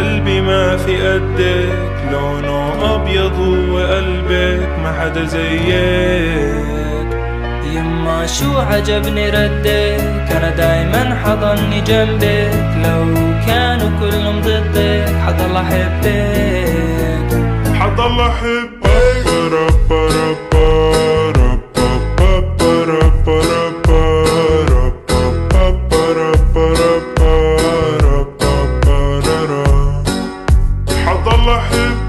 قلبي ما في قدك لونه أبيض وقلبك ما حدا زيك. يما شو عجبني ردك؟ أنا دايما حضني جنبك. لو كانوا كلهم ضدك حضل أحبك حضل أحبك Thank you.